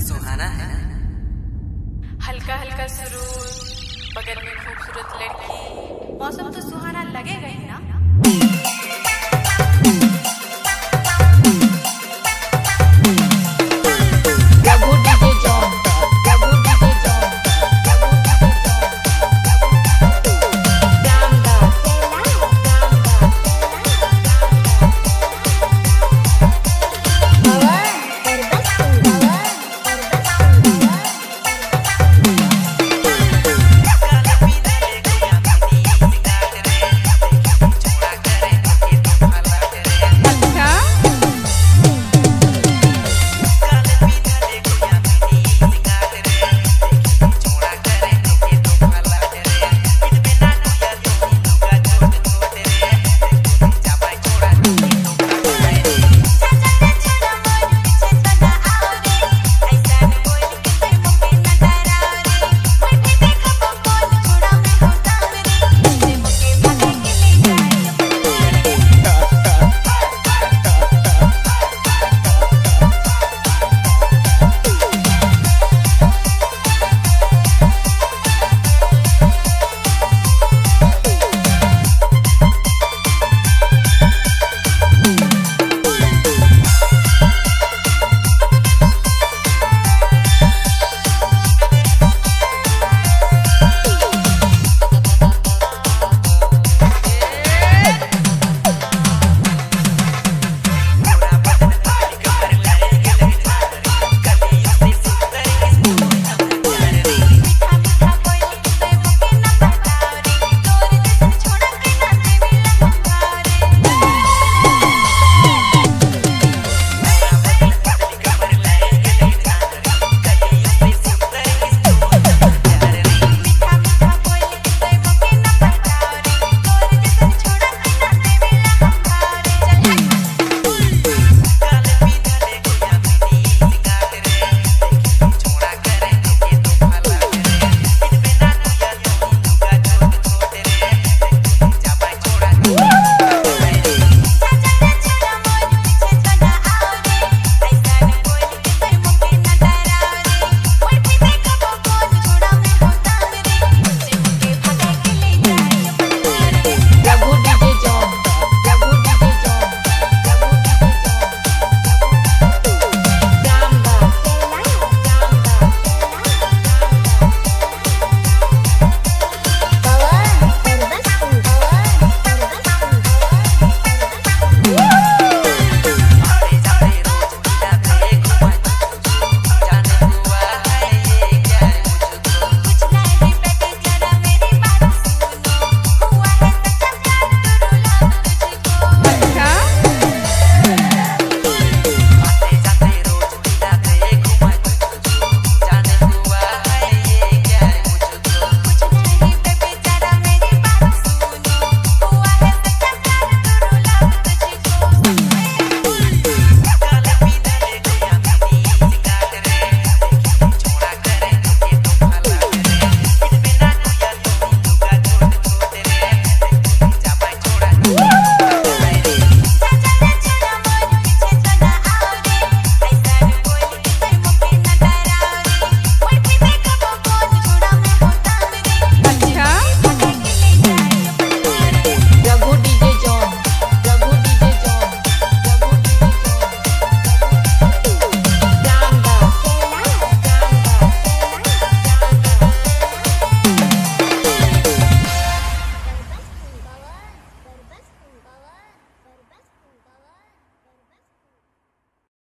कितना सुहाना है। हल्का हल्का सुरूर बगल में खूबसूरत लड़की। मौसम तो सुहाना लगेगा ही ना?